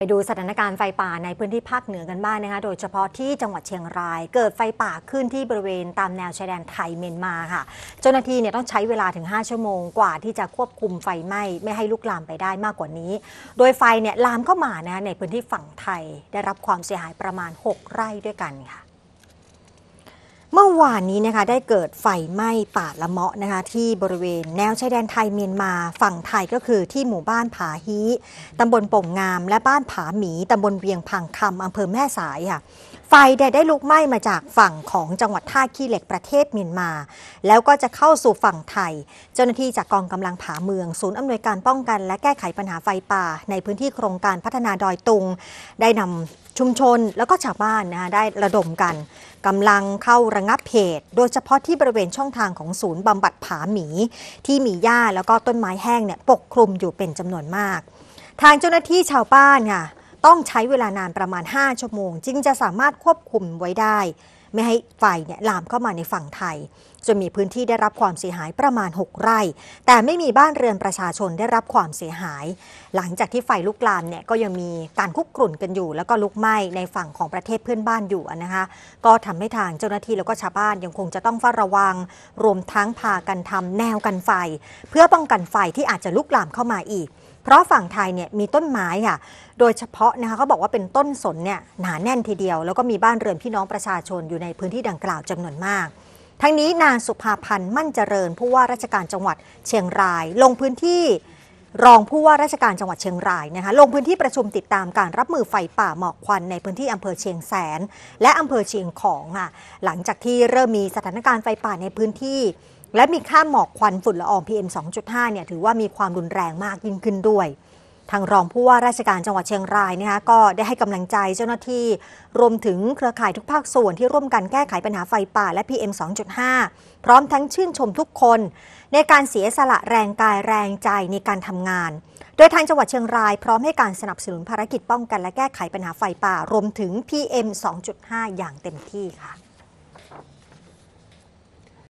ไปดูสถานการณ์ไฟป่าในพื้นที่ภาคเหนือกันบ้างนะคะโดยเฉพาะที่จังหวัดเชียงราย เกิดไฟป่าขึ้นที่บริเวณตามแนวชายแดนไทยเมียนมาค่ะ เจ้าหน้าที่เนี่ยต้องใช้เวลาถึง 5 ชั่วโมงกว่าที่จะควบคุมไฟไหม้ไม่ให้ลุกลามไปได้มากกว่านี้ โดยไฟเนี่ยลามเข้ามานะคะในพื้นที่ฝั่งไทยได้รับความเสียหายประมาณ 6 ไร่ด้วยกันค่ะ เมื่อวานนี้นะคะได้เกิดไฟไหม้ป่าละเมาะนะคะที่บริเวณแนวชายแดนไทยเมียนมาฝั่งไทยก็คือที่หมู่บ้านผาฮีตำบลโป่งงาม และบ้านผาหมีตำบลเวียงพังคำอำเภอแม่สายค่ะไฟได้ลุกไหม้มาจากฝั่งของจังหวัดท่าขี้เหล็กประเทศเมียนมา แล้วก็จะเข้าสู่ฝั่งไทย เจ้าหน้าที่จากกองกำลังผาเมือง ศูนย์อำนวยการป้องกันและแก้ไขปัญหาไฟป่า ในพื้นที่โครงการพัฒนาดอยตุง ได้นำชุมชนแล้วก็ชาวบ้านนะคะได้ระดมกันกำลังเข้าระงับเหตุ โดยเฉพาะที่บริเวณช่องทางของศูนย์บำบัดผาหมี ที่มีหญ้าแล้วก็ต้นไม้แห้งเนี่ยปกคลุมอยู่เป็นจำนวนมาก ทางเจ้าหน้าที่ชาวบ้านค่ะ ต้องใช้เวลานานประมาณ 5 ชั่วโมง จึงจะสามารถควบคุมไว้ได้ ไม่ให้ไฟเนี่ยลามเข้ามาในฝั่งไทยจนมีพื้นที่ได้รับความเสียหายประมาณ 6 ไร่ แต่ไม่มีบ้านเรือนประชาชนได้รับความเสียหาย หลังจากที่ไฟลุกลามเนี่ยก็ยังมีการคุกกรุ่นกันอยู่ แล้วก็ลุกไหม้ในฝั่งของประเทศเพื่อนบ้านอยู่นะคะก็ทำให้ทางเจ้าหน้าที่แล้วก็ชาวบ้านยังคงจะต้องเฝ้าระวัง รวมทั้งพากันทำแนวกันไฟ เพื่อป้องกันไฟที่อาจจะลุกลามเข้ามาอีก เพราะฝั่งไทยเนี่ยมีต้นไม้ค่ะ โดยเฉพาะนะคะเขาบอกว่าเป็นต้นสนเนี่ยหนาแน่นทีเดียว แล้วก็มีบ้านเรือนพี่น้องประชาชนอยู่ในพื้นที่ดังกล่าวจำนวนมาก ทั้งนี้นางสุภาพันธ์มั่นเจริญผู้ว่าราชการจังหวัดเชียงราย ลงพื้นที่รองผู้ว่าราชการจังหวัดเชียงรายนะคะลงพื้นที่ประชุมติดตามการรับมือไฟป่าหมอกควันในพื้นที่อำเภอเชียงแสน และอำเภอเชียงของค่ะหลังจากที่เริ่มมีสถานการณ์ไฟป่าในพื้นที่ และมีค่าหมอกควันฝุ่นละออง PM 2.5 เนี่ยถือว่ามีความรุนแรงมากยิ่งขึ้นด้วย ทางรองผู้ว่าราชการจังหวัดเชียงรายนะคะก็ได้ให้กำลังใจเจ้าหน้าที่ รวมถึงเครือข่ายทุกภาคส่วนที่ร่วมกันแก้ไขปัญหาไฟป่าและ PM 2.5 พร้อมทั้งชื่นชมทุกคน ในการเสียสละแรงกายแรงใจในการทำงาน โดยทางจังหวัดเชียงราย พร้อมให้การสนับสนุนภารกิจป้องกันและแก้ไขปัญหาไฟป่ารวมถึง PM 2.5 อย่างเต็มที่ค่ะ